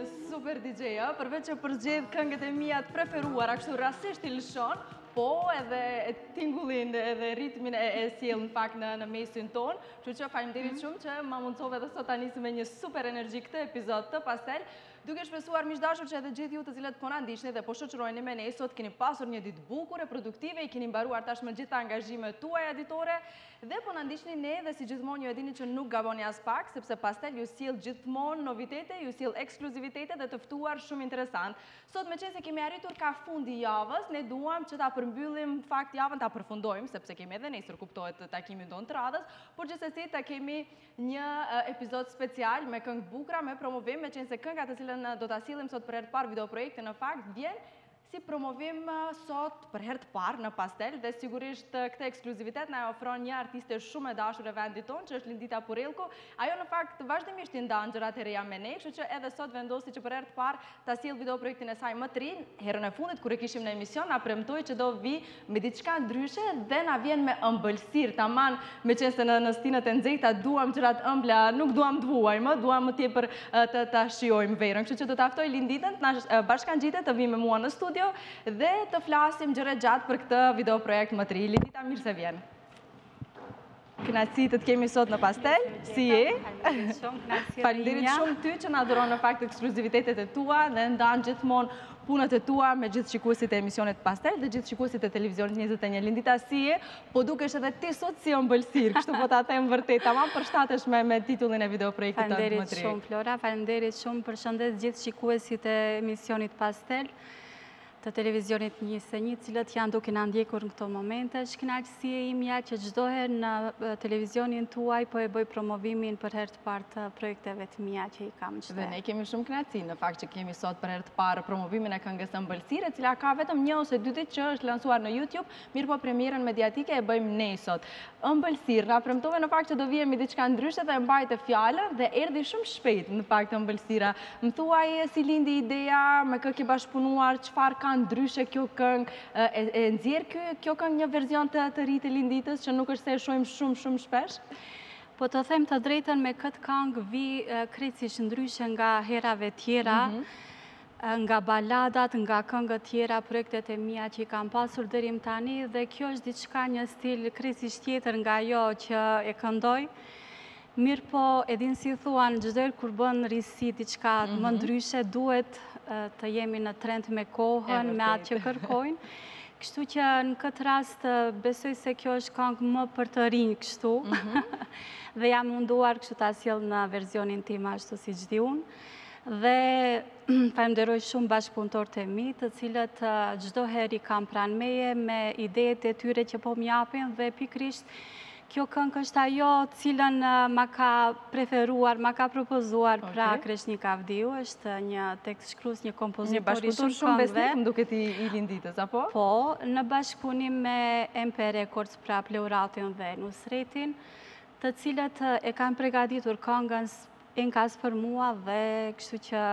Super DJ-a, përveç që përzgjedh këngët e mia të preferuara, kështu rastësisht i lëshon, po edhe tingullin edhe ritmin e sjell në fakt në mesin tonë, kështu që faleminderit shumë që ma mundësove edhe sot ta nisim me një super energji këtë epizod të Pastel, duke shpresuar, miq të dashur, që edhe gjithë ju të cilët po na ndiqni dhe po shoqëroheni me ne, sot keni pasur një ditë të bukur e produktive, i keni mbaruar tashmë gjitha angazhimet tuaja ditore, Dhe po na ndiqni ne dhe si gjithmonë ju e dini që nuk gaboni aspak sepse Pastel ju sjell gjithmonë novitete, ju sjell ekskluzivitete dhe të ftuar shumë interesantë. Sot meqenëse kemi arritur ka fund i javës, ne duam që ta përmbyllim në fakt javën, ta përfundojmë sepse kemi edhe nesër kuptohet takimin tonë të radhës, por gjithsesi ta kemi një epizod special me këngë të bukura, me promovim, meqenëse kënga të cilën do ta sjellim sot për herë të parë videoprojektin në fakt vjen Si promovim sot për herë të parë në Pastel dhe sigurisht këtë ekskluzivitet na e ofron një artiste shumë e dashur e vendit tonë që është Lindita Purellku. Ajo në fakt vazhdimisht i ndan gjërat e reja me ne, kështu që edhe sot vendosi që për herë të parë ta sjellë video projektin e saj më të ri. Herën e fundit kur e kishim në emision na premtoi që do vi me diçka ndryshe dhe na vjen me ëmbëlsirë, taman meqenëse në stinët e nxehta duam gjëra të ëmbla, nuk duam të vuajmë, ë, duam më tepër ë, të ta shijojmë verën. Kështu që do ta ftoj Linditën të na sh- ë, bashkangjitet, të vijë me mua në studio dhe të flasim gjerë e gjatë për këtë videoprojekt më të ri. Lindita, mirë se vjen. Kënaqësi të të kemi sot në Pastel, si je? Faleminderit shumë ty që na dhuron në fakt ekskluzivitetet e tua dhe ndan gjithmonë punët e tua me gjithë shikuesit e emisionit Pastel dhe gjithë shikuesit e televizionit 21 Lindita si je? Po dukesh edhe ti sot si ëmbëlsirë, kështu po ta them vërtet, tamam përshtatesh me titullin e videoprojektit tënd më të ri. Faleminderit shumë Flora, faleminderit shumë. Përshëndes gjithë shikuesit e emisionit Pastel. të televizionit 21 të cilët janë duke na ndjekur në këto momente. Është kënaqësi e imja që çdoherë në televizionin tuaj po e bëj promovimin për herë të parë të projekteve të mia që i kam çdoherë. Dhe ne kemi shumë kënaqësi në fakt që kemi sot për herë të parë promovimin e këngës Ëmbëlsirë, e cila ka vetëm një ose dy ditë që është lansuar në Youtube, Mirëpo premierën mediatike e bëjmë ne sot. Ëmbëlsirë, na premtove në fakt që do vije me diçka ndryshe dhe e mbajte fjalën dhe erdhi shumë shpejt në fakt Ëmbëlsira. Më thuaj si lindi ideja, me kë ke bashkëpunuar, çfarë ka ndryshe kjo këngë, e, e nxjerr ky kjo këngë një version të ri të Linditës që nuk është se e shohim shumë shumë shpesh? Po të them të drejtën me këtë këngë vij krejtësisht ndryshe nga herave tjera. Mhm. nga baladat, nga këngët tjera, projektet e mia që i kam pasur deri më tani dhe kjo është diçka një stil krejtësisht tjetër nga ajo që e këndoj. Mirëpo, e din si thuan, çdoherë kur bën risi diçka mhm. më ndryshe, duhet të jemi në trend me kohën, me atë që kërkojnë. Kështu që në këtë rast besoj se kjo është këngë më për të rinj kështu mhm. dhe jam munduar kështu ta sjell në versionin tim ashtu siç di unë. Dhe falemderoj shumë bashkëpunëtorët e mi, të cilët çdo herë i kam pranë meje me idetë e tyre që po m'japin dhe pikërisht kjo këngë është ajo të cilën ma ka preferuar, ma ka propozuar pra Kreshnik Avdiu, është një tekstshkrues, një kompozitor i shumë këngëve. Një bashkëpunëtor shumë besnik më duket i Linditës, apo? Po, në bashkëpunim me MP Records pra Pleuratin dhe Nusretin, të cilët e kanë pregaditur këngën Enkas për mua dhe kështu që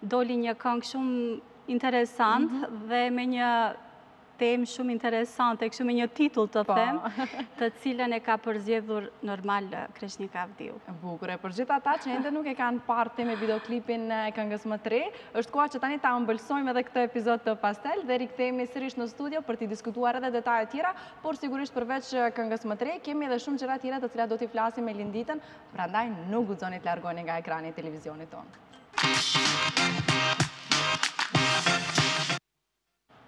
doli një këngë shumë interesant mhm. dhe me një temë shumë interesante, kështu me një titull të po. them, të cilën e ka përzjedhur normal Kreshnik Avdiu. Bukur e, për gjithë ata që ende nuk e kanë parë të themi videoklipin e këngës më të re, është koha që tani ta ëmbëlsojmë edhe këtë episod të Pastel dhe rikthehemi sërish në studio për t'i diskutuar edhe detajet tjera, por sigurisht përveç këngës më të re, kemi edhe shumë gjëra tjera të cilat do t'i flasim me Linditën Prandaj nuk guxoni të largoheni nga ekrani i televizionit tonë.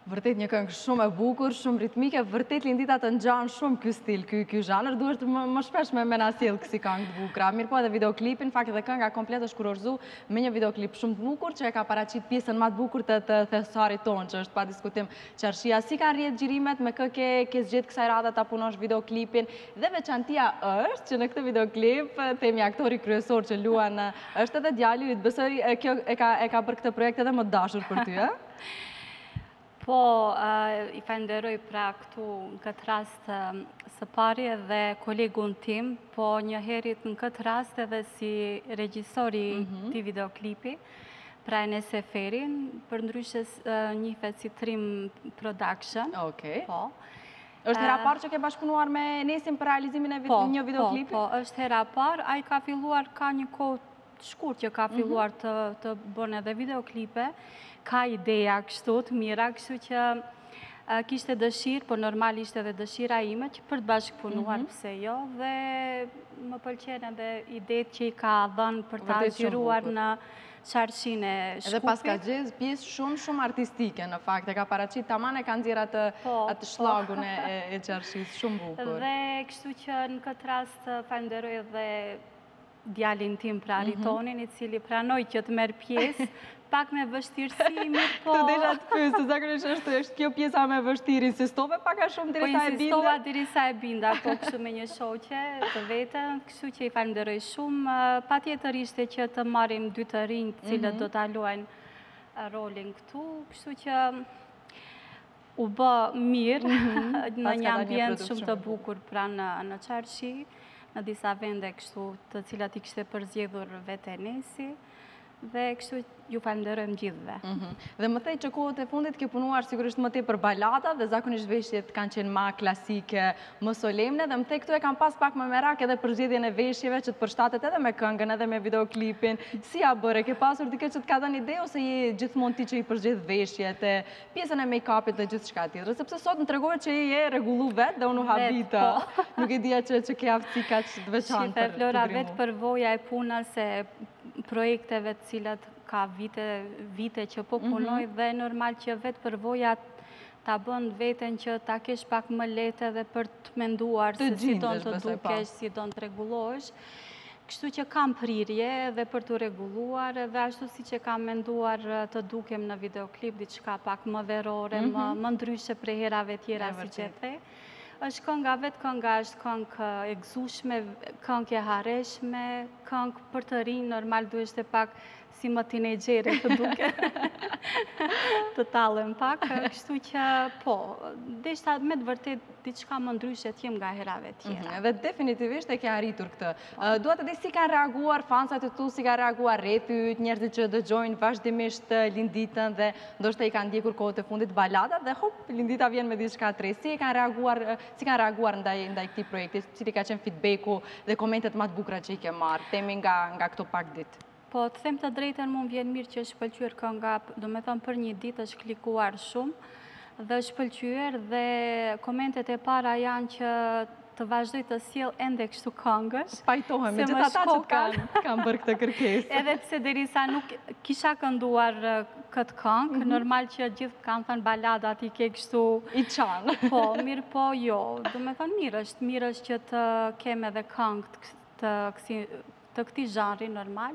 Vërtet një këngë shumë e bukur, shumë ritmike, vërtet Lindita të ngjan shumë ky stil, ky ky zhanër, duhet më, më shpesh me na sjell kësi këngë të bukura. Mirëpo edhe videoklipin, fakt edhe kënga komplet është kurorëzu me një videoklip shumë të bukur që e ka paraqit pjesën më të bukur të të thesarit tonë, që është pa diskutim çarshia. Si kanë rrjedh xhirimet me kë ke ke zgjedh kësaj radhe ta punosh videoklipin, Dhe veçantia është që në këtë videoklip themi aktori kryesor që luan është edhe djali yt. Besoj kjo e ka e ka bërë këtë projekt edhe më të dashur për ty, ë? Po, i falenderoj pra këtu në këtë rast së pari edhe kolegun tim, po njëherit në këtë rast edhe si regjisori mm -hmm. këtij videoklipi, pra Enes Seferin, përndryshe njihet si Trim Production. Okej. Okay. Po. është hera e parë që ke bashkëpunuar me Enesin për realizimin e po, një videoklipi? Po, po, është hera e parë, ai ka filluar ka një kohë të shkurt që ka mhm. filluar të bën edhe videoklipe, ka ideja kështu të mira, kështu që kishte dëshirë, po normal ishte edhe dëshira ime, që për të bashkëpunuar mhm. pse jo, dhe më pëlqejnë edhe idetë që i ka dhënë për ta xhiruar në Çarshinë e Shkupit. Edhe paska gjetë pjesë shumë shumë artistike në fakt, e ka paraqit taman e ka nxjerr atë po, atë po. shlagun e çarshisë, shumë bukur. Dhe kështu që në këtë rast falenderoj edhe djalin tim pra mhm. Ritonin, i cili pranoi që të merr pjesë, pak me vështirësi, mirëpo... Të desha të pys se zakonisht është, është kjo pjesa më e vështirë, insistove pak a shumë derisa e binda? Po insistova derisa e binda, po kështu me një shoqe të vetën, Kështu që i falënderoj shumë. Pastaj tjetër ishte që të marrim dy të rinjtë, të cilët mhm. do ta luajnë rolin këtu, kështu që u bë mirë mhm. në një ambient shumë të bukur pra në çarshi, në disa vende kështu, të cilat i kishte përzgjedhur vetë Enesi. Dhe kështu ju falënderojmë gjithve. Mhm. Dhe më the që kohët e fundit ke punuar sigurisht më tepër balada dhe zakonisht veshjet kanë qenë ma klasike, më solemne dhe më the këtu e kam pas pak më merak edhe për zgjedhjen e veshjeve që të përshtatet edhe me këngën edhe me videoklipin. Si ia bëre, ke pasur dikë që të ka dhënë ide ose je gjithmonë ti që i përzgjedh veshjet e pjesën e make-upit dhe gjithçka tjetër? Sepse sot më tregove që je rregullu vetë dhe unë u habita. Po. Nuk e dija që, që ke aftësi kaq të veçanë për, Flora, vetë përvoja e punës e projekteve të cilat ka vite, vite që po mhm. punoj dhe normal që vetë përvoja ta bën veten që ta kesh pak më lehtë edhe për të menduar se si do të dukesh, si do të rregullohesh. Kështu që kam prirje dhe për t'u rregulluar edhe ashtu siç e kam menduar të dukem në videoklip, diçka pak më verore, më mhm. ndryshe prej herave tjera siç e the. Është kënga, vetë kënga është këngë e gëzushme, këngë e hareshme, këngë për të rinj, normal duheshte pak si më tinejxhere të dukem, të tallem pak, kështu që po, deshta me të vërtetë diçka më ndryshe të jem nga herave tjera. Mhm, dhe definitivisht e ke arritur këtë. Dua të di si kanë reaguar fansat e tu, si kanë reaguar rrethi yt, njerëzit që dëgjojnë vazhdimisht Linditën dhe ndoshta i kanë ndjekur kohët e fundit baladat dhe hop Lindita vjen me diçka të re. Si e kanë reaguar, si kanë reaguar ndaj ndaj këtij projekti, cili ka qenë feedbacku dhe komentet më të bukura që i ke marrë, themi nga nga këto pak ditë. Po të them të drejtën, mua më vjen mirë që është pëlqyer kënga, domethënë për një ditë është klikuar shumë dhe është pëlqyer dhe komentet e para janë që të vazhdoj të sjell ende kështu këngësh. Pajtohem me gjithë ata që kanë kanë bërë këtë kërkesë. Edhe pse derisa nuk kisha kënduar këtë këngë, mhm. normal që gjithë kanë thënë balada ti ke kështu i qan. Po, mirëpo jo. Domethënë mirë është, mirë është që të kem edhe këngë të kësi të këtij zhanri normal,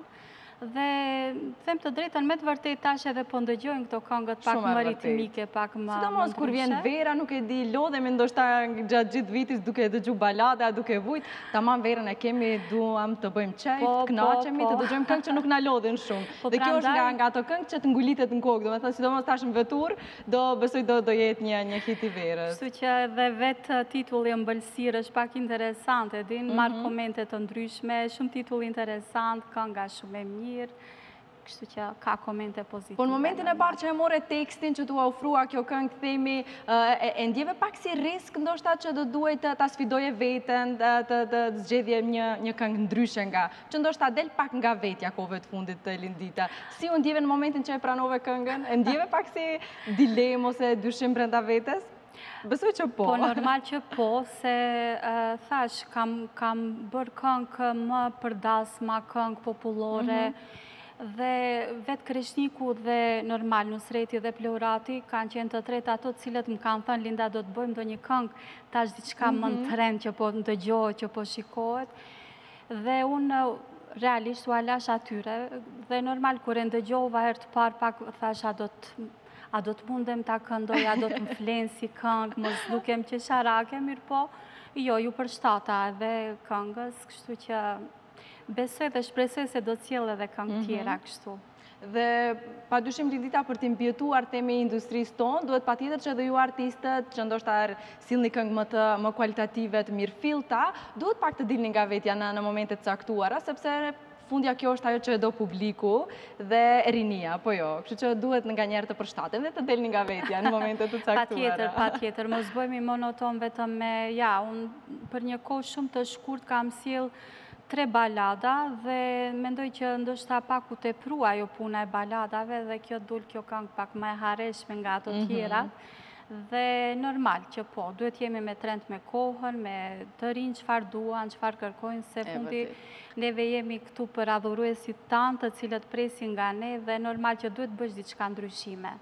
dhe them të drejtën me të vërtetë tash edhe po ndëgjojnë këto këngët pak më ritmike, pak më ndryshe. Sidomos kur vjen vera, nuk e di, lodhemi ndoshta gjatë gjithë vitit duke dëgju balada, duke vujt, taman verën e kemi, duam të bëjmë qejf, po, të knaqemi, po, po. të dëgjojmë këngë që nuk na lodhin shumë. Dhe kjo është nga ato këngë që të ngulitet në kokë, domethënë, sidomos tash në veturë, Do, besoj do, do jetë një, një hit i verës. Kështu që edhe vetë titulli ëmbëlsirë është pak interesant, e din, mm -hmm. marr mhm. komente të ndryshme, shumë titull interesant, kënga shumë e mirë, kështu që ka komente pozitive. Po në momentin e parë që e more tekstin që t'u ofrua kjo këngë, themi, e ndjeve pak si risk, ndoshta që do duhet t'a sfidoje vetën, të zgjedhje një këngë ndryshe nga që ndoshta del pak nga vetja kohëve të fundit të Lindita. Si u ndjeve në momentin që e pranove këngën? E ndjeve pak si dilemë ose dyshim brenda vetes? Besoj që po. Po, normal që po, se thashë, kam bërë këngë më për dasma, këngë popullore, mhm. dhe vetë Kreshniku dhe normal Nusreti dhe Pleurati kanë qenë të tretë ata të cilët më kanë thënë, Linda do të bëjmë ndonjë këngë, tash diçka më në mhm. trend që po ndëgjohet, që po shikohet, Dhe unë realisht ua lashë atyre dhe normal kur e ndëgjova herë të parë pak thashë a do të a do të mundem ta këndoj, a do të më flejë si këngë, mos dukem qesharake, mirëpo, jo, ju përshtata edhe këngës, kështu që besoj dhe shpresoj se do të sjell edhe këngë mhm. tjera kështu. Dhe padyshim Lindita për t'i mbijetuar themi industrisë sonë, duhet patjetër që edhe ju artistët, që ndoshta sillni këngë më të më kualitative të mirëfillta, duhet pak të dilni nga vetja në, në momente të caktuara, sepse fundja kjo është ajo që e do publiku dhe rinia, po jo. Kështu që duhet nganjëherë të përshtatem dhe të delni nga vetja në momente të caktuara. Patjetër, patjetër, mos bëhemi monoton vetëm me, ja, unë për një kohë shumë të shkurt kam sjell tre balada dhe mendoj që ndoshta pak u teprua ajo puna e baladave dhe kjo dul kjo këngë pak më e hareshme nga ato mhm. tjera. Dhe normal që po, duhet t'jemi me trend me kohën, me të rinjtë çfarë duan, çfarë kërkojnë, se fundi neve jemi këtu për adhuruesit tanë të cilët presin nga ne dhe normal që duhet t'bësh diçka ndryshime.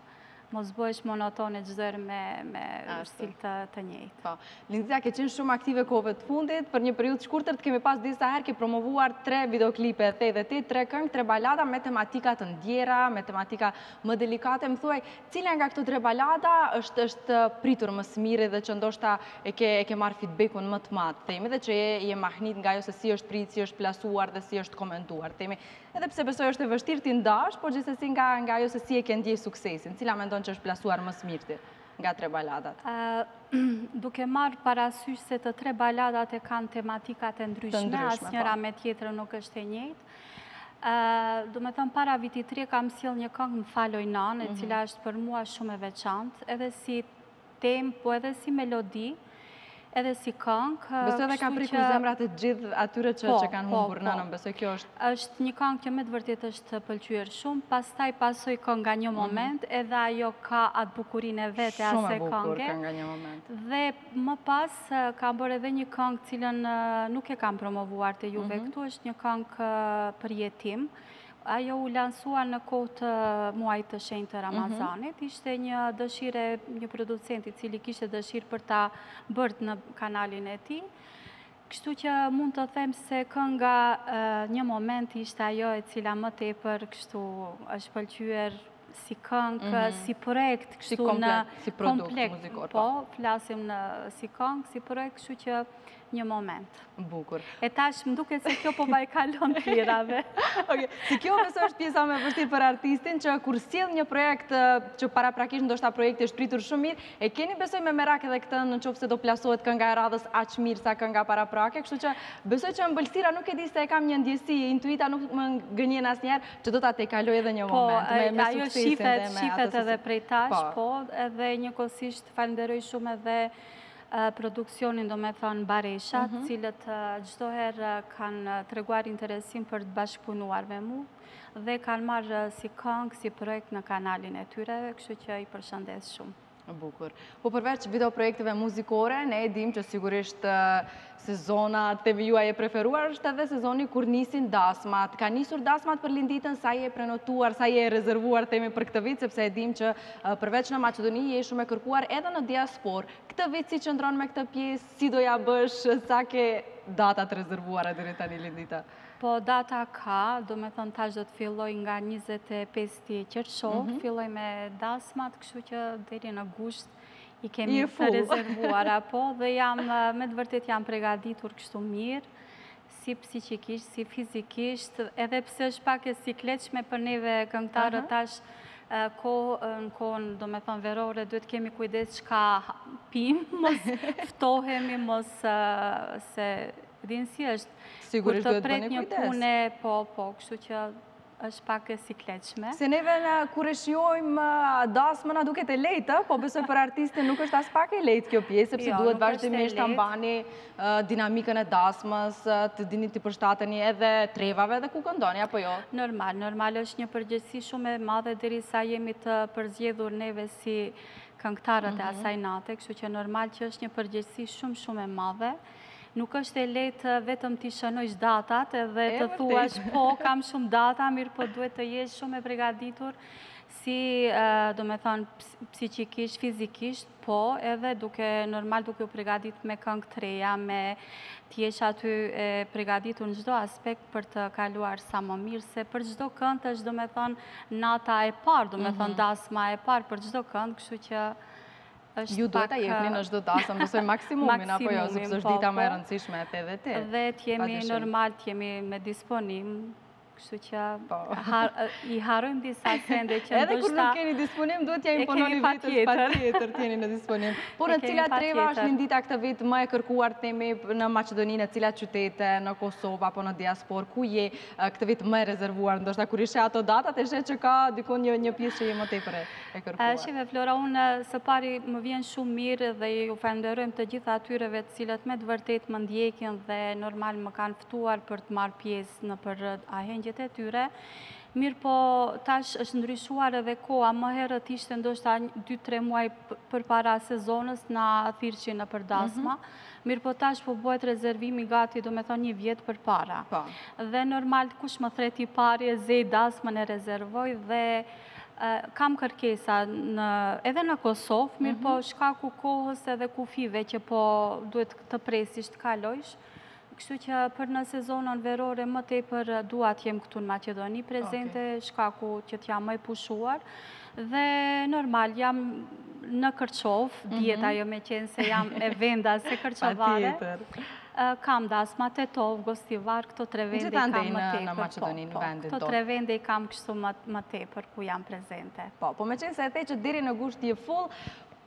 Mos bëhesh monotone çdo herë me me stil të të njëjtë. Po. Lindita ke qenë shumë aktive kohëve të fundit, për një periudhë të shkurtër të kemi pas disa herë ke promovuar tre videoklipe the dhe ti, tre këngë, tre balada me tematika të ndjera, me tematika më delikate. Më thuaj, cila nga këto tre balada është është pritur më së miri dhe që ndoshta e ke e ke marrë feedbackun më të madh, themi dhe që je je mahnit nga ajo se si është prit, si është plasuar dhe si është komentuar. Themi, Edhe pse besoj është e vështirë t'i ndash, por gjithsesi nga nga ajo se si e ke ndje suksesin, cila mendon që është plasuar më së miri nga tre baladat? duke marrë parasysh se të tre baladat e kanë tematikat e ndryshme, asnjëra po. me tjetrën nuk është e njëjtë. Domethënë, para viti tre kam sjell një këngë Më fal oj nanë, e mhm. cila është për mua shumë e veçantë, edhe si temë, po edhe si melodi, edhe si këngë. Besoj edhe ka prekur zemrat e gjithë atyre që po, kanë po, humbur po. nënën, besoj kjo është... është një këngë që me të vërtetë është pëlqyër shumë, pastaj pasoi kënga Një mhm. moment, edhe ajo ka atë bukurinë e vet e asaj kënge. Shumë e bukur kënga Një moment. Dhe më pas kam bërë edhe një këngë të cilën nuk e kam promovuar te juve mhm. këtu, është një këngë për jetimë, Ajo u lansua në kohë të muajit të shenjtë të mhm. Ramazanit, ishte një dëshirë e një producenti i cili kishte dëshirë për ta bartë në kanalin e tij, kështu që mund të them se kënga një moment ishte ajo e cila më tepër kështu është pëlqyer si këngë, si projekt, kështu në komplet, po, po, flasim në si këngë, si projekt, kështu që një moment. Bukur. E tash më duket se kjo po ia kalon të tjerave. Ok, si kjo besoj është pjesa më e vështirë për artistin, që kur sjell një projekt që paraprakisht ndoshta projekti është pritur shumë mirë, e keni besoj me merak edhe këtë në qoftë se do plasohet kënga e radhës aq mirë sa kënga paraprake, kështu që besoj që Ëmbëlsira nuk e di se e kam një ndjesi, intuita nuk më gënjen asnjëherë, që do ta tejkalojë edhe një po, moment me, me ajo shifet, shifet edhe prej tash, po. po, edhe njëkohësisht falenderoj shumë edhe produksionin domethonë Baresha, mhm. të cilët çdoherë kanë treguar interesim për të bashkëpunuar me mu dhe e kanë marrë si këngë, si projekt në kanalin e tyre, kështu që i përshëndes shumë. Bukur. Po përveç videoprojekteve muzikore, ne e dimë që sigurisht sezona, themi, juaj e preferuar është edhe sezoni kur nisin dasmat. Kanë nisur dasmat për Linditën, sa je e prenotuar, sa je e rezervuar themi për këtë vit, sepse e dimë që përveç në Maqedoni je shumë e kërkuar edhe në diasporë. Këtë vit si qëndron me këtë pjesë, si do ia bësh, sa ke data të rezervuara deri tani Lindita? Po data ka, domethënë tash do të filloj nga 25 qershor, filloj me dasmat, kështu që deri në gusht i kemi të rezervuara, po, dhe jam, me të vërtetë jam pregaditur kështu mirë, si psiqikisht, si fizikisht, edhe pse është pak e sikletshme për neve këngëtarët tash, ko në kohën, domethonë, verore, duhet kemi kujdes çka pimë, mos ftohemi, mos se, e dini si është, kur të pret një pune, po, po, kështu që... Është pak e sikletshme. Se neve kur e shijojmë dasmën na duket e lejtë, po besoj për artistin nuk është aspak e lejtë kjo pjesë, sepse jo, duhet vazhdimisht ta mbani dinamikën e dasmës, të dini t'i përshtateni edhe trevave edhe ku këndoni, apo jo? Normal, normal është një përgjegjësi shumë e madhe derisa jemi të përzgjedhur neve si këngëtarët e mhm. asaj nate, kështu që normal që është një përgjegjësi shumë shumë e madhe. Nuk është e lehtë vetëm t'i shënojsh datat dhe të thuash, po, kam shumë data, mirëpo duhet të jesh shumë e pregaditur, si, domethënë, psiqikisht, fizikisht, po, edhe duke, normal, duke u pregadit me këngë të reja, me, të jesh aty e pregaditur në çdo aspekt për të kaluar sa më mirë, se për çdo kënd është, domethënë, nata e parë, domethënë, mhm. dasma e parë për çdo kënd, kështu që Ju duhet ta jepni në çdo dasëm, besoj maksimumin, apo jo, sepse është dita më e po. rëndësishme e jetës. Dhe të jemi normal, të jemi me disponim, kështu që po. i harrojmë disa sende që ndoshta... Edhe kur nuk keni disponim, duhet t'ia impononi vetes patjetër të jeni në disponim. Por në cilat treva është Lindita këtë vit më e kërkuar të themi në Maqedoni, në cilat qytete, në Kosovë, apo në diasporë, ku je, këtë vit më e rezervuar, ndoshta kur i sheh ato datat, e sheh që ka dikun një, një pjesë që je më tepër e, e kërkuar. Shih, Flora, unë së pari më vjen shumë mirë dhe i falënderoj të gjitha atyre të cilët me të vërtetë më ndjekin dhe normal më kanë ftuar për të marrë pjesë nëpër ahengjet e tyre. Mirëpo tash është ndryshuar edhe koha, më herët ishte ndoshta 2-3 muaj përpara sezonës na thirrshin nëpër dasma. Mhm. Mirëpo tash po bëhet rezervimi gati, domethënë një vjet përpara. Po. Dhe normal kush më thrret i pari e zë dasmën e rezervoj dhe kam kërkesa edhe në Kosovë, mirëpo mhm. shkaku kohës edhe kufive që po duhet të presish të kalojsh, kështu që për në sezonën verore më tepër dua të jem këtu në Maqedoni prezente, shkaku që të jam më e pushuar, Dhe normal, jam në Kërçovë, mhm. dihet ajo meqenëse jam vendase kërçovare. Patjetër. Kam dasma Tetovë, Gostivar, këto tre vende i kam më tepër. Gjitha ndejnë në Maqedoni, në po, po, vendit do. Këto tre vende i kam kështu më tepër ku jam prezente. Po, po meqenëse e the që deri në gusht je full,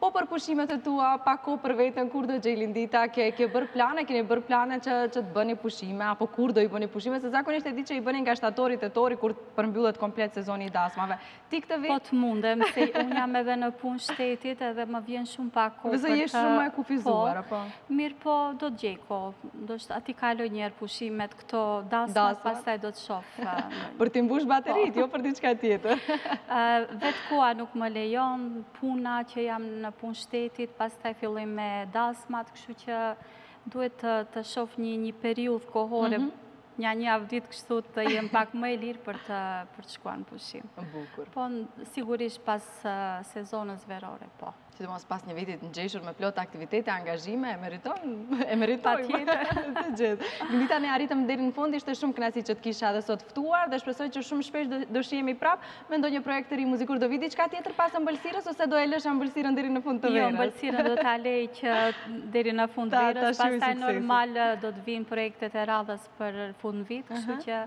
Po për pushimet e tua, pak kohë për veten, kur do gjej Lindita, ke bërë plane, keni bërë plane që të bëni pushime, apo kur do i bëni pushime, se zakonisht e di që i bëni nga shtatori, tetori, kur përmbyllet komplet sezoni i dasmave. Ti këtë vit? Po të mundem, se unë jam edhe në punë shtetit edhe më vjen shumë pak kohë për të... Besoj është shumë më e kufizuar, po, apo? Mirëpo, do të gjej kohë. Ndoshta t'i kaloj njëherë pushimet këto dasmat, pastaj do të shof. Për t'i mbush bateritë, po. jo për diçka tjetër. Vetë koha nuk më lejon, puna që jam në punë shtetit, pastaj fillojmë me dasmat, kështu që duhet të shof një periudhë kohore mhm. Nja një javë ditë kështu të jem pak më e lirë për të për të shkuar në pushim. Shumë bukur. Po, sigurisht pas sezonës verore, po. Sidomos pas një viti të ngjeshur me plot aktivitete, angazhime, e meriton, e meriton. Patjetër. Të gjithë. Lindita ne arritëm deri në fund, ishte shumë knaqësi që të kisha edhe sot ftuar, dhe shpresoj që shumë shpesh do shihemi prap, Me ndonjë projekt të ri muzikur do vi diçka tjetër pas ëmbëlsirës ose do e lësh ëmbëlsirën deri në fund të verës? Jo, jo, ëmbëlsirën do ta lej që deri në fund verës, pastaj normal do të vijnë projektet e radhës për fund vit, kështu që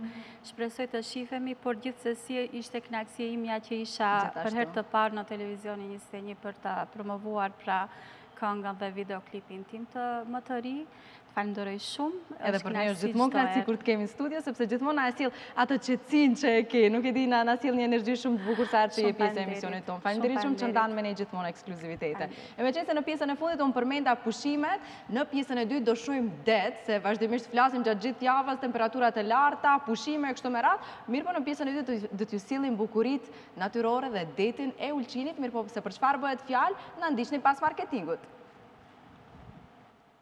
shpresoj të shifemi, por gjithsesi ishte kënaqësi imja që isha për herë të parë në televizionin 21 për ta promovuar pra këngën dhe videoklipin tim të më të ri. Faleminderit shumë. Edhe për ne është gjithmonë kënaqësi kur të kemi në studio, sepse gjithmonë na e sjell atë qetësin që e ke. Nuk e di, na sjell një energji shumë të bukur sa herë je pjesë e emisionit tonë. Faleminderit shumë që ndan me ne gjithmonë ekskluzivitete. E me qenë se në pjesën e fundit unë përmenda pushimet, në pjesën e dytë do shohim det, se vazhdimisht flasim gjatë gjithë javës, temperaturat e larta, pushime kështu me radhë, mirëpo në pjesën e dytë do t'ju sjellim bukuritë natyrore dhe detin e Ulqinit, mirëpo se për çfarë bëhet fjalë, na ndiqni pas marketingut.